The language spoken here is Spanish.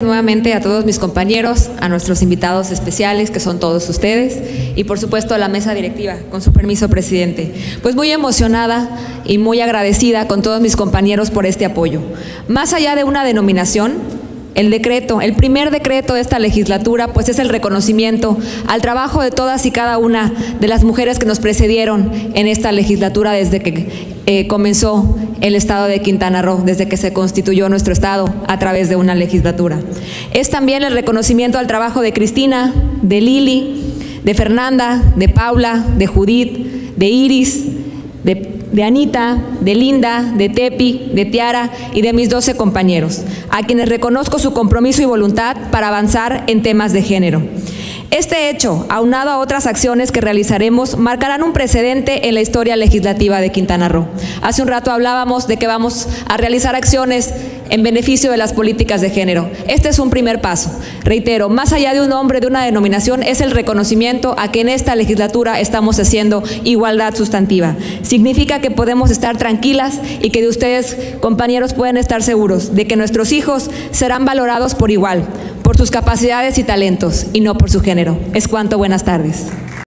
Nuevamente a todos mis compañeros, a nuestros invitados especiales, que son todos ustedes, y por supuesto a la mesa directiva, con su permiso, presidente. Pues muy emocionada y muy agradecida con todos mis compañeros por este apoyo. Más allá de una denominación, el decreto, el primer decreto de esta legislatura, pues es el reconocimiento al trabajo de todas y cada una de las mujeres que nos precedieron en esta legislatura desde que eh, comenzó el estado de Quintana Roo, desde que se constituyó nuestro estado a través de una legislatura. Es también el reconocimiento al trabajo de Cristina, de Lili, de Fernanda, de Paula, de Judith, de Iris, de de Anita, de Linda, de Tepi, de Tiara y de mis 12 compañeros, a quienes reconozco su compromiso y voluntad para avanzar en temas de género. Este hecho, aunado a otras acciones que realizaremos, marcarán un precedente en la historia legislativa de Quintana Roo. Hace un rato hablábamos de que vamos a realizar acciones en beneficio de las políticas de género. Este es un primer paso. Reitero, más allá de un nombre, de una denominación, es el reconocimiento a que en esta legislatura estamos haciendo igualdad sustantiva. Significa que podemos estar tranquilas y que de ustedes, compañeros, pueden estar seguros de que nuestros hijos serán valorados por igual por sus capacidades y talentos y no por su género. Es cuanto, buenas tardes.